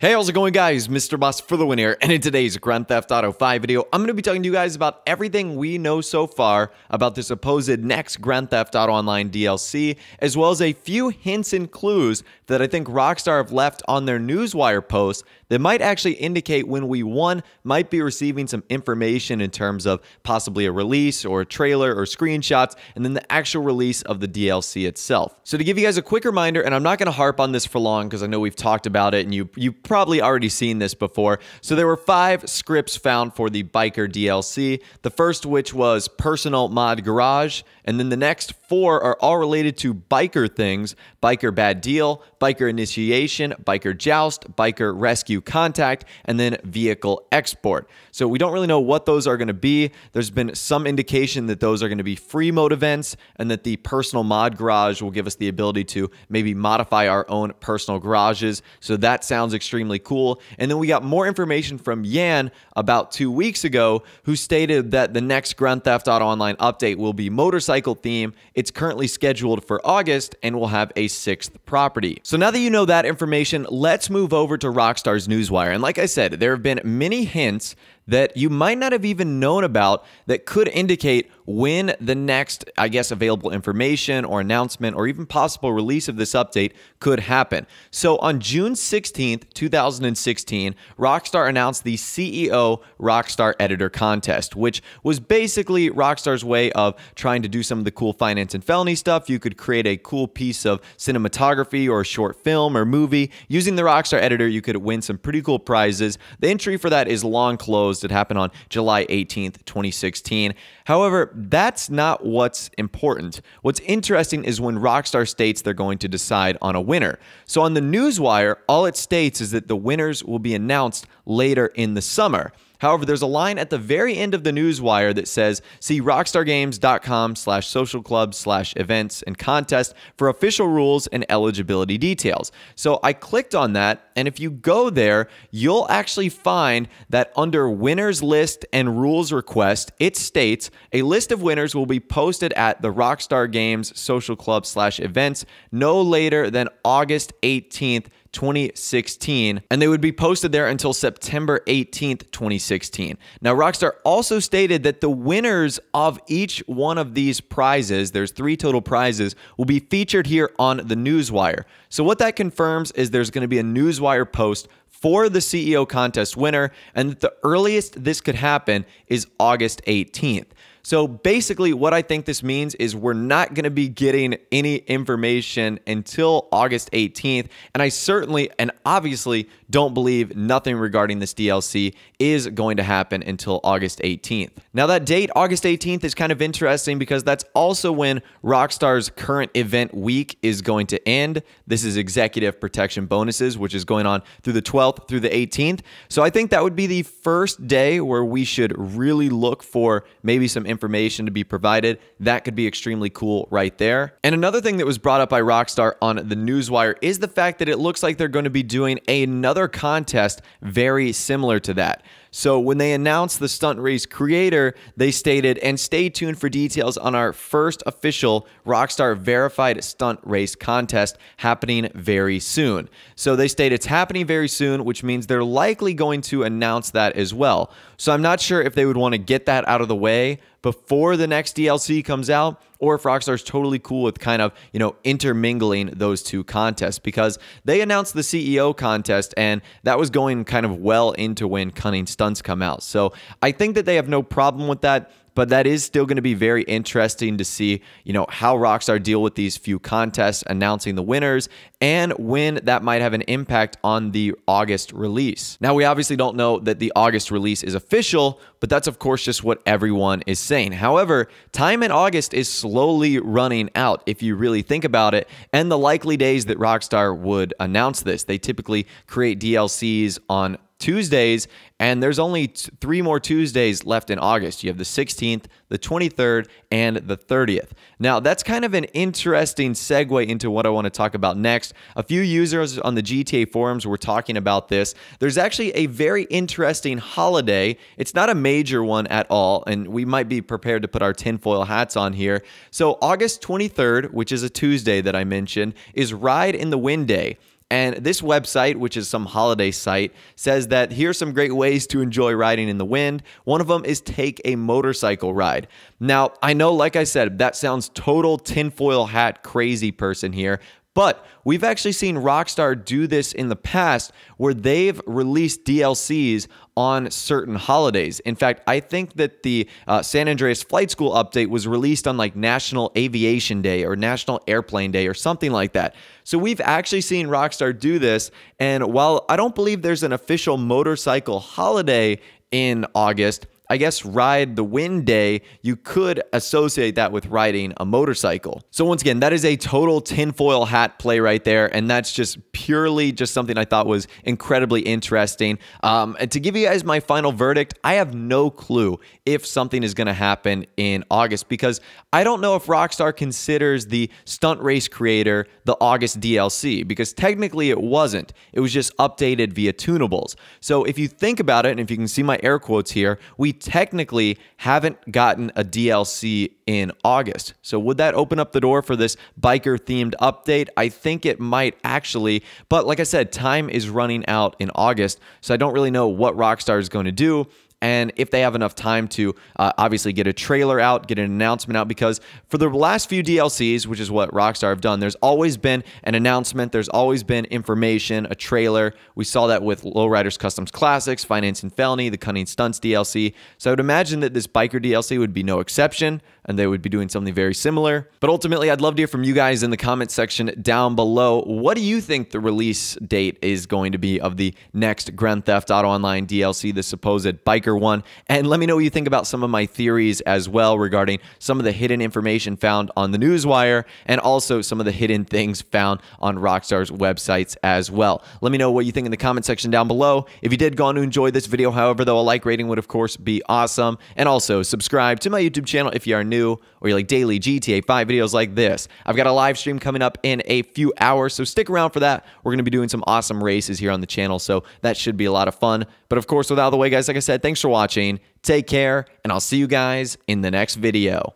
Hey, how's it going guys? Mr. Boss for the win here, and in today's Grand Theft Auto 5 video, I'm going to be talking to you guys about everything we know so far about the supposed next Grand Theft Auto Online DLC, as well as a few hints and clues that I think Rockstar have left on their Newswire post that might actually indicate when we, one, might be receiving some information in terms of possibly a release or a trailer or screenshots, and then the actual release of the DLC itself. So to give you guys a quick reminder, and I'm not going to harp on this for long because I know we've talked about it and you, you probably already seen this before. So there were five scripts found for the Biker DLC. The first, which was Personal Mod Garage, and then the next four are all related to biker things Biker Bad Deal, Biker Initiation, Biker Joust, Biker Rescue Contact, and then Vehicle Export. So we don't really know what those are going to be. There's been some indication that those are going to be free mode events and that the Personal Mod Garage will give us the ability to maybe modify our own personal garages. So that sounds extremely cool. And then we got more information from Yan about two weeks ago, who stated that the next Grand Theft Auto Online update will be motorcycle theme. It's currently scheduled for August and will have a sixth property. So now that you know that information, let's move over to Rockstar's Newswire. And like I said, there have been many hints that you might not have even known about that could indicate when the next, I guess, available information or announcement or even possible release of this update could happen. So on June 16th, 2016, Rockstar announced the CEO Rockstar Editor Contest, which was basically Rockstar's way of trying to do some of the cool finance and felony stuff. You could create a cool piece of cinematography or a short film or movie. Using the Rockstar Editor, you could win some pretty cool prizes. The entry for that is long closed it happened on July 18th, 2016. However, that's not what's important. What's interesting is when Rockstar states they're going to decide on a winner. So on the Newswire, all it states is that the winners will be announced later in the summer. However, there's a line at the very end of the newswire that says, see rockstargames.com slash social club slash events and contest for official rules and eligibility details. So I clicked on that, and if you go there, you'll actually find that under winners list and rules request, it states a list of winners will be posted at the Rockstar Games social club slash events no later than August 18th, 2016, and they would be posted there until September 18th, 2016. Now, Rockstar also stated that the winners of each one of these prizes, there's three total prizes, will be featured here on the Newswire. So, what that confirms is there's going to be a Newswire post for the CEO contest winner, and the earliest this could happen is August 18th. So basically, what I think this means is we're not going to be getting any information until August 18th. And I certainly and obviously don't believe nothing regarding this DLC is going to happen until August 18th. Now, that date, August 18th, is kind of interesting because that's also when Rockstar's current event week is going to end. This is executive protection bonuses, which is going on through the 12th through the 18th. So I think that would be the first day where we should really look for maybe some information to be provided. That could be extremely cool right there. And another thing that was brought up by Rockstar on the Newswire is the fact that it looks like they're going to be doing another contest very similar to that. So when they announced the stunt race creator, they stated, and stay tuned for details on our first official Rockstar verified stunt race contest happening very soon. So they state it's happening very soon, which means they're likely going to announce that as well. So I'm not sure if they would want to get that out of the way before the next DLC comes out or if Rockstar's totally cool with kind of, you know, intermingling those two contests because they announced the CEO contest and that was going kind of well into when Cunning Stunts come out. So I think that they have no problem with that but that is still going to be very interesting to see, you know, how Rockstar deal with these few contests, announcing the winners, and when that might have an impact on the August release. Now, we obviously don't know that the August release is official, but that's of course just what everyone is saying. However, time in August is slowly running out if you really think about it, and the likely days that Rockstar would announce this. They typically create DLCs on Tuesdays, and there's only three more Tuesdays left in August. You have the 16th, the 23rd, and the 30th. Now, that's kind of an interesting segue into what I want to talk about next. A few users on the GTA forums were talking about this. There's actually a very interesting holiday. It's not a major one at all, and we might be prepared to put our tinfoil hats on here. So, August 23rd, which is a Tuesday that I mentioned, is Ride in the Wind Day. And this website, which is some holiday site, says that here are some great ways to enjoy riding in the wind. One of them is take a motorcycle ride. Now, I know, like I said, that sounds total tinfoil hat crazy person here, but we've actually seen Rockstar do this in the past where they've released DLCs on certain holidays. In fact, I think that the uh, San Andreas Flight School update was released on like National Aviation Day or National Airplane Day or something like that. So we've actually seen Rockstar do this. And while I don't believe there's an official motorcycle holiday in August, I guess ride the wind day, you could associate that with riding a motorcycle. So once again, that is a total tinfoil hat play right there. And that's just purely just something I thought was incredibly interesting. Um, and to give you guys my final verdict, I have no clue if something is going to happen in August because I don't know if Rockstar considers the stunt race creator the August DLC because technically it wasn't. It was just updated via tunables. So if you think about it, and if you can see my air quotes here, we technically haven't gotten a DLC in August. So would that open up the door for this biker themed update? I think it might actually, but like I said, time is running out in August, so I don't really know what Rockstar is going to do and if they have enough time to uh, obviously get a trailer out, get an announcement out, because for the last few DLCs, which is what Rockstar have done, there's always been an announcement, there's always been information, a trailer. We saw that with Lowriders Customs Classics, Finance and Felony, the Cunning Stunts DLC. So I would imagine that this biker DLC would be no exception and they would be doing something very similar. But ultimately, I'd love to hear from you guys in the comment section down below. What do you think the release date is going to be of the next Grand Theft Auto Online DLC, the supposed biker one? And let me know what you think about some of my theories as well regarding some of the hidden information found on the Newswire and also some of the hidden things found on Rockstar's websites as well. Let me know what you think in the comment section down below. If you did go on to enjoy this video, however, though, a like rating would, of course, be awesome. And also, subscribe to my YouTube channel if you are new or you like daily GTA 5 videos like this. I've got a live stream coming up in a few hours, so stick around for that. We're going to be doing some awesome races here on the channel, so that should be a lot of fun. But of course, without the way, guys, like I said, thanks for watching. Take care, and I'll see you guys in the next video.